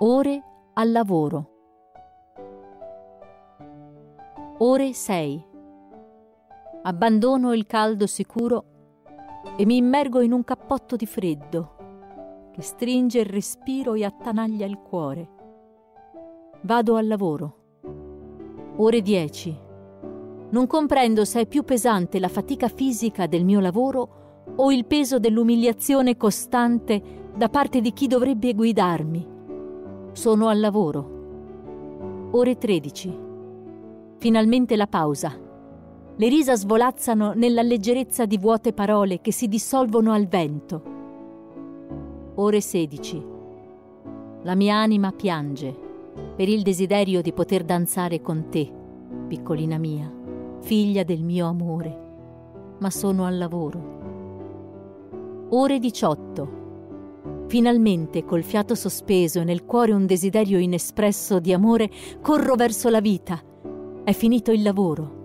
Ore al lavoro. Ore 6. Abbandono il caldo sicuro e mi immergo in un cappotto di freddo che stringe il respiro e attanaglia il cuore. Vado al lavoro. Ore 10. Non comprendo se è più pesante la fatica fisica del mio lavoro o il peso dell'umiliazione costante da parte di chi dovrebbe guidarmi. Sono al lavoro. Ore 13. Finalmente la pausa. Le risa svolazzano nella leggerezza di vuote parole che si dissolvono al vento. Ore 16. La mia anima piange per il desiderio di poter danzare con te, piccolina mia figlia del mio amore, ma sono al lavoro. Ore 18. Finalmente, col fiato sospeso e nel cuore un desiderio inespresso di amore, corro verso la vita. È finito il lavoro.